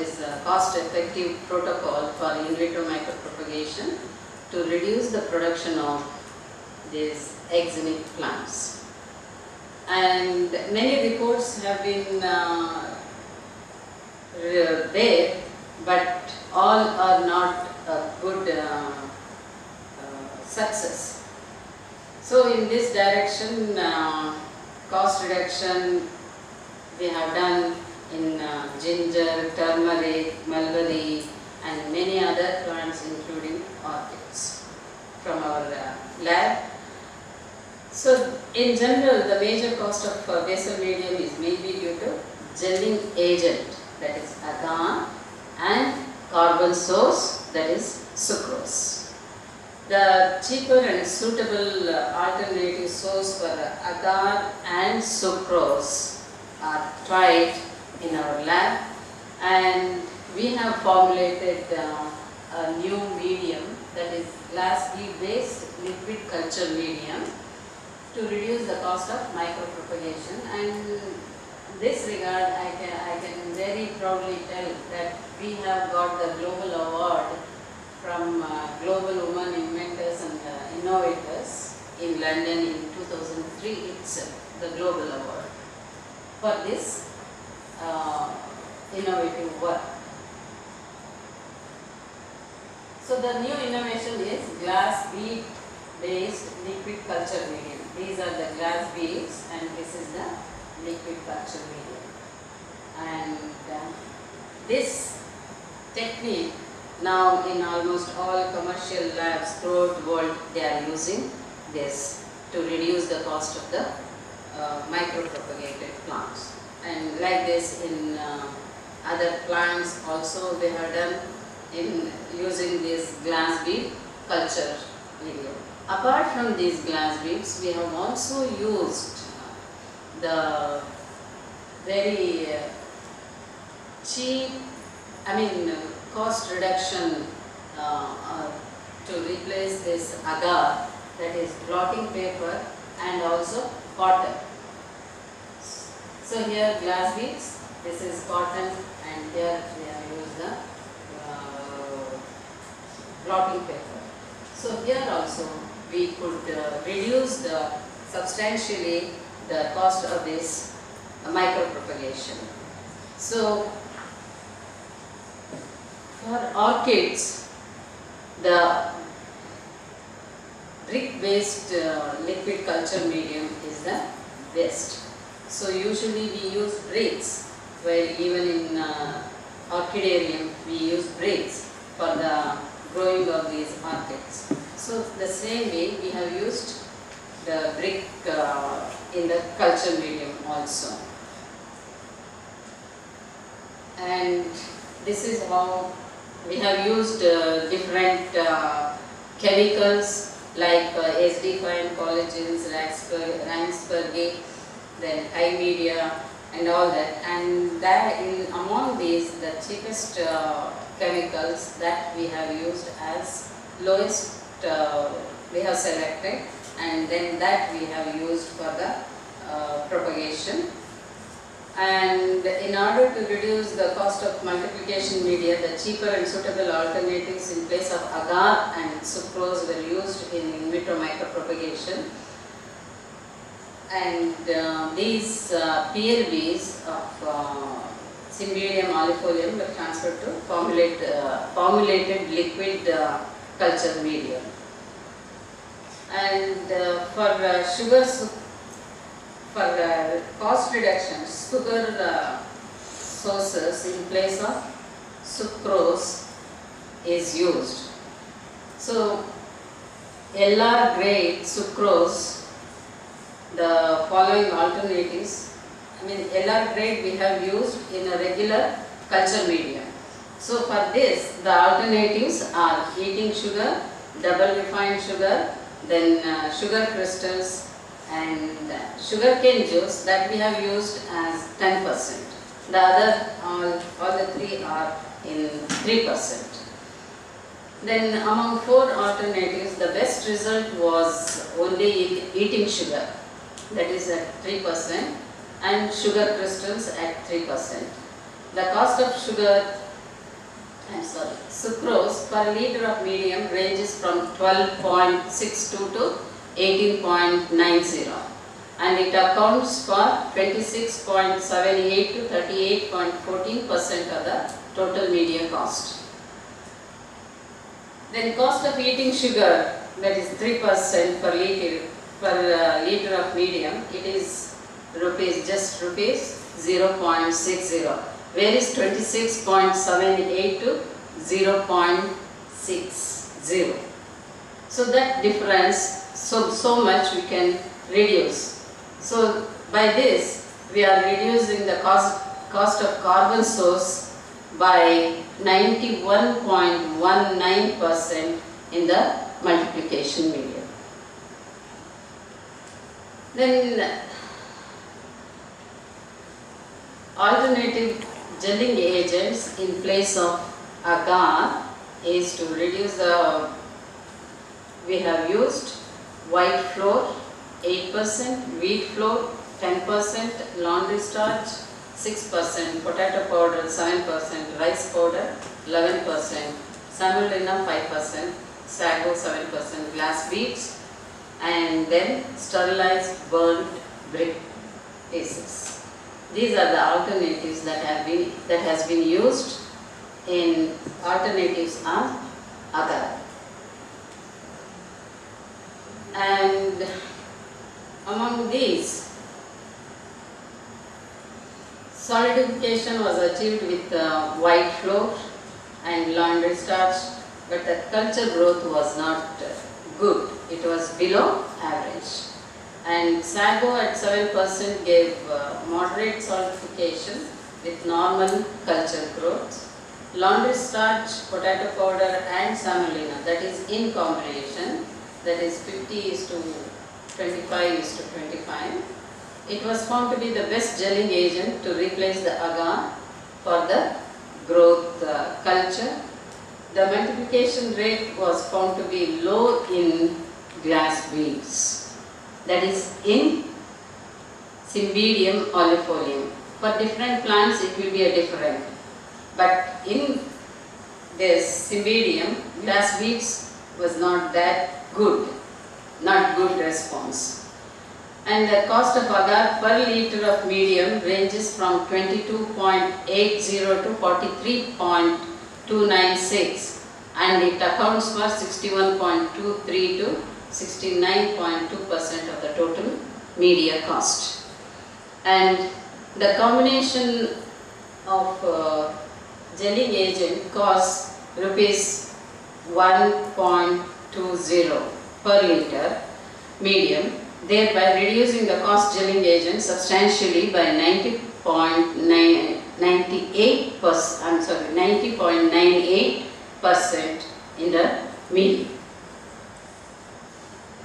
this uh, cost-effective protocol for in vitro micropropagation to reduce the production of these exonic plants. And many reports have been uh, there, but all are not a good uh, uh, success. So in this direction, uh, cost reduction we have done in uh, ginger, turmeric, mulberry and many other plants including orchids from our uh, lab. So in general, the major cost of uh, basal medium is mainly due to gelling agent that is agar and carbon source that is sucrose. The cheaper and suitable uh, alternative source for agar and sucrose are tried in our lab. And we have formulated uh, a new medium that is glass based liquid culture medium to reduce the cost of micropropagation. And in this regard I can, I can very proudly tell that we have got the global award from uh, Global Women Inventors and uh, Innovators in London in 2003 itself, the global award. For this uh, innovative work. So the new innovation is glass bead based liquid culture medium. These are the glass beads and this is the liquid culture medium. And uh, this technique now in almost all commercial labs throughout the world they are using this to reduce the cost of the uh, micropropagated plants. And like this in uh, other plants also they have done in using this glass bead culture medium. Apart from these glass beads, we have also used the very uh, cheap, I mean cost reduction uh, uh, to replace this agar that is blotting paper and also cotton. So here glass beads, this is cotton and here we have used the uh, blotting paper. So here also we could uh, reduce the substantially the cost of this uh, micropropagation. So for orchids, the brick based uh, liquid culture medium is the best. So usually we use bricks, while even in uh, orchidarium we use bricks for the growing of these orchids. So the same way we have used the brick uh, in the culture medium also. And this is how we have used uh, different uh, chemicals like uh, SD5 Qualigens, Ranspergate, then media and all that and that in among these the cheapest uh, chemicals that we have used as lowest uh, we have selected and then that we have used for the uh, propagation and in order to reduce the cost of multiplication media, the cheaper and suitable alternatives in place of agar and sucrose were used in in vitro micropropagation. And uh, these uh, PLBs of uh, Cymbidium aloifolium were transferred to formulate, uh, formulated liquid uh, culture medium. And uh, for uh, sugar for cost reduction, sugar sources in place of sucrose is used. So, LR grade sucrose, the following alternatives, I mean LR grade we have used in a regular culture medium. So for this, the alternatives are eating sugar, double refined sugar, then uh, sugar crystals, and sugar cane juice that we have used as 10%. The other, all, all the three are in 3%. Then among four alternatives, the best result was only eating sugar, that is at 3%, and sugar crystals at 3%. The cost of sugar I'm sorry, sucrose per liter of medium ranges from 12.62 to 18.90 and it accounts for 26.78 to 38.14 percent of the total media cost. Then cost of eating sugar that is 3 percent per liter per uh, liter of medium it is rupees just rupees 0.60 where is 26.78 to 0.60 so that difference so so much we can reduce. So by this we are reducing the cost cost of carbon source by 91.19 percent in the multiplication medium then alternative gelling agents in place of agar is to reduce the, we have used white flour 8%, wheat flour 10%, laundry starch 6%, potato powder 7%, rice powder 11%, semolina 5%, sago 7%, glass beads and then sterilized burnt brick pieces. These are the alternatives that have been that has been used in alternatives of agar. And among these, solidification was achieved with uh, white flour and laundry starch, but the culture growth was not uh, good. It was below average. And sago at 7% gave uh, moderate solidification with normal culture growth. Laundry starch, potato powder and semolina that is in combination that is 50 is to 25 is to 25. It was found to be the best gelling agent to replace the agar for the growth uh, culture. The multiplication rate was found to be low in glass beads that is in Cymbidium aloifolium. For different plants it will be a different. But in this Cymbidium, glass beads was not that good, not good response. And the cost of agar per liter of medium ranges from 22.80 to 43.296 and it accounts for 61.23 to 69.2 percent of the total media cost. And the combination of uh, gelling agent costs rupees 1.20 per liter medium, thereby reducing the cost gelling agent substantially by 90.98 percent, I'm sorry, 90.98 percent in the medium.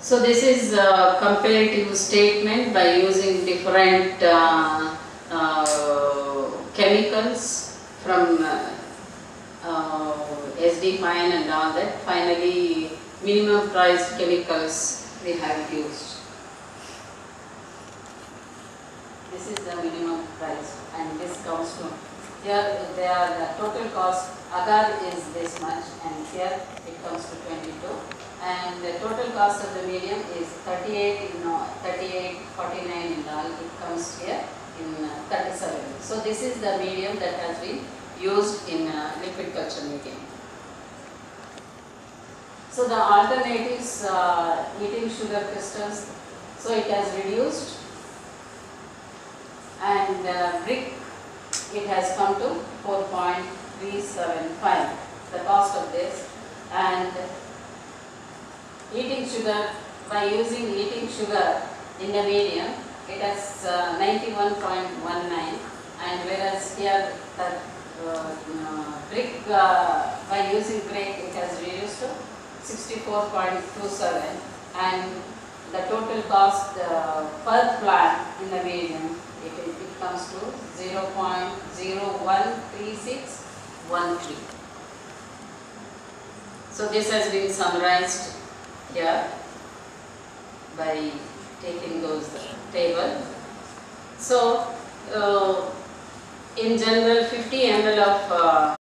So this is a comparative statement by using different uh, uh, chemicals from uh, uh, SD fine and all that. Finally, minimum price chemicals we have used. This is the minimum price and this comes to here they are the total cost agar is this much and here it comes to 22 and the total cost of the medium is 38 in uh, 38 49 in all it comes here in uh, 37 so this is the medium that has been used in uh, liquid culture medium. So the alternatives uh, eating sugar crystals so it has reduced. And uh, brick it has come to 4.375 the cost of this. And eating sugar by using eating sugar in the medium it has uh, 91.19 and whereas here the uh, brick uh, by using brick it has reduced to 64.27 and the total cost uh, per plant in the medium it, it comes to 0.013613. So this has been summarized here by taking those table. So uh, in general 50 ml of uh,